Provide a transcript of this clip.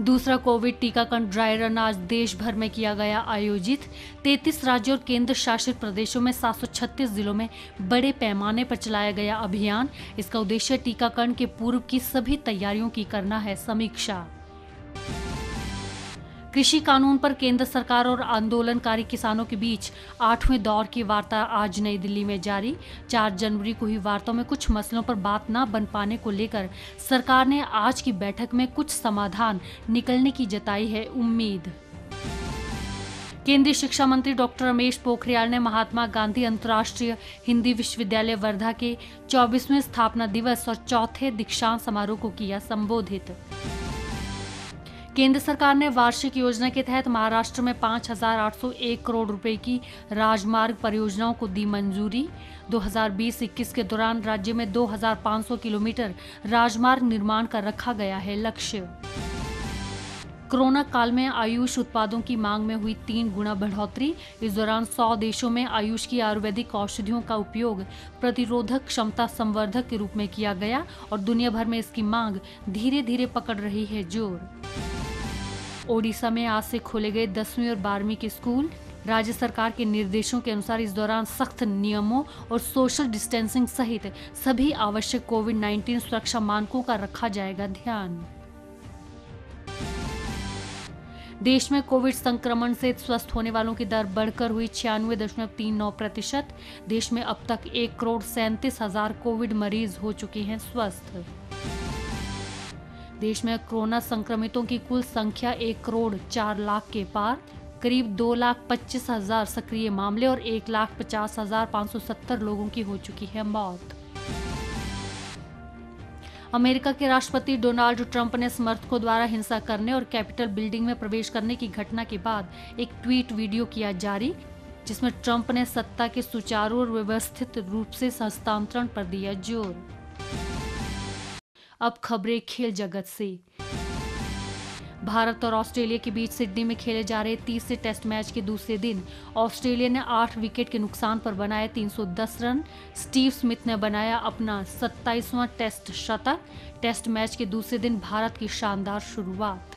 दूसरा कोविड टीकाकरण dry run आज देश भर में किया गया आयोजित। 33 राज्यों और केंद्र शासित प्रदेशों में 736 जिलों में बड़े पैमाने पर चलाया गया अभियान। इसका उद्देश्य टीकाकरण के पूर्व की सभी तैयारियों की करना है समीक्षा। कृषि कानून पर केंद्र सरकार और आंदोलनकारी किसानों के बीच आठवें दौर की वार्ता आज नई दिल्ली में जारी। चार जनवरी को हुई वार्ता में कुछ मसलों पर बात न बन पाने को लेकर सरकार ने आज की बैठक में कुछ समाधान निकलने की जताई है उम्मीद। केंद्रीय शिक्षा मंत्री डॉक्टर रमेश पोखरियाल ने महात्मा गांधी अंतर्राष्ट्रीय हिंदी विश्वविद्यालय वर्धा के 24वें स्थापना दिवस और चौथे दीक्षांत समारोह को किया संबोधित। केंद्र सरकार ने वार्षिक योजना के तहत महाराष्ट्र में 5,801 करोड़ रुपए की राजमार्ग परियोजनाओं को दी मंजूरी। 2020-21 के दौरान राज्य में 2,500 किलोमीटर राजमार्ग निर्माण का रखा गया है लक्ष्य। कोरोना काल में आयुष उत्पादों की मांग में हुई तीन गुना बढ़ोतरी। इस दौरान 100 देशों में आयुष की आयुर्वेदिक औषधियों का उपयोग प्रतिरोधक क्षमता संवर्धक के रूप में किया गया और दुनिया भर में इसकी मांग धीरे धीरे पकड़ रही है ज़ोर। ओडिशा में आज से खोले गए दसवीं और बारहवीं के स्कूल। राज्य सरकार के निर्देशों के अनुसार इस दौरान सख्त नियमों और सोशल डिस्टेंसिंग सहित सभी आवश्यक कोविड 19 सुरक्षा मानकों का रखा जाएगा ध्यान। देश में कोविड संक्रमण से स्वस्थ होने वालों की दर बढ़कर हुई छियानवे दशमलव तीन नौ प्रतिशत। देश में अब तक एक करोड़ सैंतीस हज़ार कोविड मरीज़ हो चुके हैं स्वस्थ। देश में कोरोना संक्रमितों की कुल संख्या एक करोड़ चार लाख के पार, करीब दो लाख पच्चीस हज़ार सक्रिय मामले और एक लाख पचास हज़ार पाँच सौ सत्तर लोगों की हो चुकी है मौत। अमेरिका के राष्ट्रपति डोनाल्ड ट्रंप ने समर्थकों द्वारा हिंसा करने और कैपिटल बिल्डिंग में प्रवेश करने की घटना के बाद एक ट्वीट वीडियो किया जारी, जिसमें ट्रंप ने सत्ता के सुचारू और व्यवस्थित रूप से हस्तांतरण पर दिया ज़ोर। अब खबरें खेल जगत से। भारत और ऑस्ट्रेलिया के बीच सिडनी में खेले जा रहे तीसरे टेस्ट मैच के दूसरे दिन, ऑस्ट्रेलिया ने आठ विकेट के नुकसान पर बनाए 310 रन। स्टीव स्मिथ ने बनाया अपना 27वां टेस्ट शतक। टेस्ट मैच के दूसरे दिन भारत की शानदार शुरुआत।